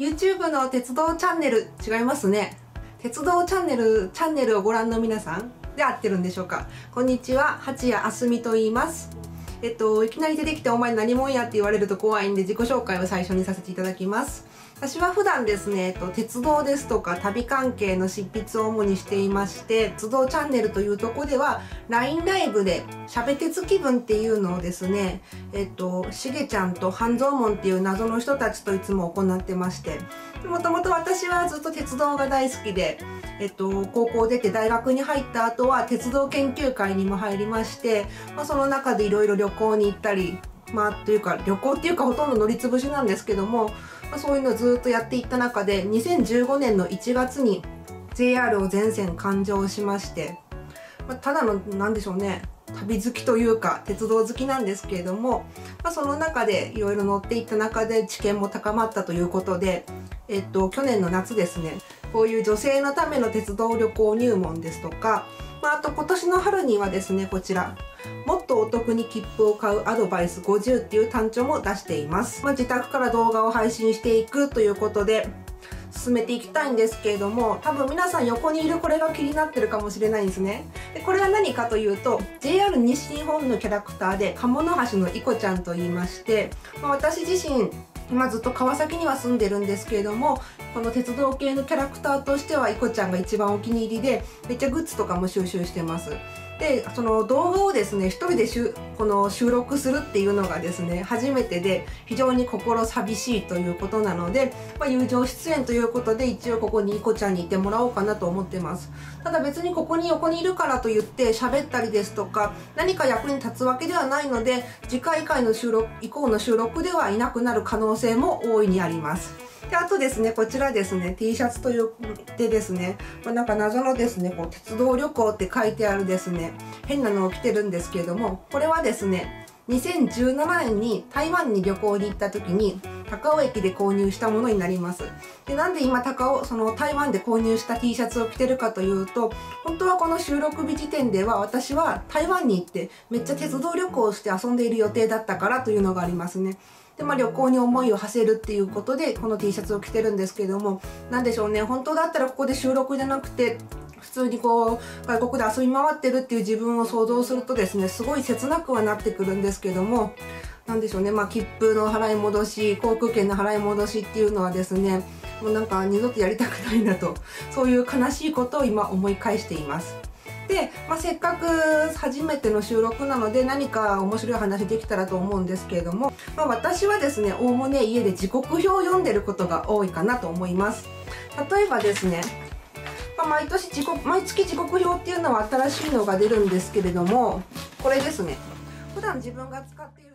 YouTube の鉄道チャンネル。違いますね。鉄道チャンネルチャンネルをご覧の皆さんで合ってるんでしょうか。こんにちは。八谷あすみと言います。えっといきなり出てきてお前何者やって言われると怖いんで自己紹介を最初にさせていただきます。私は普段ですね、えっと、鉄道ですとか旅関係の執筆を主にしていまして鉄道チャンネルというとこでは LINE ライブでしゃべ鉄気分っていうのをですねえっとしげちゃんと半蔵門っていう謎の人たちといつも行ってましてもともと私はずっと鉄道が大好きでえっと、高校出て大学に入った後は鉄道研究会にも入りまして、まあ、その中でいろいろ旅行に行ったりまあというか旅行っていうかほとんど乗り潰しなんですけども、まあ、そういうのをずっとやっていった中で2015年の1月に JR を全線環状しまして、まあ、ただの何でしょうね旅好きというか鉄道好きなんですけれども、まあ、その中でいろいろ乗っていった中で知見も高まったということで、えっと、去年の夏ですねこういう女性のための鉄道旅行入門ですとか、まあ、あと今年の春にはですねこちらもっとお得に切符を買うアドバイス50っていう単調も出しています、まあ、自宅から動画を配信していくということで進めていきたいんですけれども多分皆さん横にいるこれが気になってるかもしれないんですね。でこれは何かというと JR 西日本のキャラクターで鴨の橋のいこちゃんと言いまして、まあ、私自身今ずっと川崎には住んでるんですけれどもこの鉄道系のキャラクターとしてはいこちゃんが一番お気に入りでめっちゃグッズとかも収集してます。でその動画をですね一人でしゅこの収録するっていうのがですね初めてで非常に心寂しいということなので、まあ、友情出演ということで一応ここにいこちゃんにいてもらおうかなと思ってます。ただ別にここに横にいるからといって喋ったりですとか何か役に立つわけではないので次回回の収録以降の収録ではいなくなる可能性も大いにあります。であとですねこちらですね T シャツと言ってですね、まあ、なんか謎のですねこう鉄道旅行って書いてあるですね変なのを着てるんですけれどもこれはですね2017年に台湾に旅行に行った時に高尾駅で購入したものになります。でなんで今高尾その台湾で購入した T シャツを着てるかというと本当はこの収録日時点では私は台湾に行ってめっちゃ鉄道旅行をして遊んでいる予定だったからというのがありますね。で、まあ、旅行に思いを馳せるっていうことでこの T シャツを着てるんですけども何でしょうね本当だったらここで収録じゃなくて普通にこう外国で遊び回ってるっていう自分を想像するとですねすごい切なくはなってくるんですけども何でしょうね。まあ切符の払い戻し航空券の払い戻しっていうのはですねもうなんか二度とやりたくないなとそういう悲しいことを今思い返しています。で、まあ、せっかく初めての収録なので何か面白い話できたらと思うんですけれども、まあ、私はですねおおむね家で時刻表を読んでることが多いかなと思います。例えばですねまあ、毎年時刻毎月時刻表っていうのは新しいのが出るんですけれどもこれですね。普段自分が使っている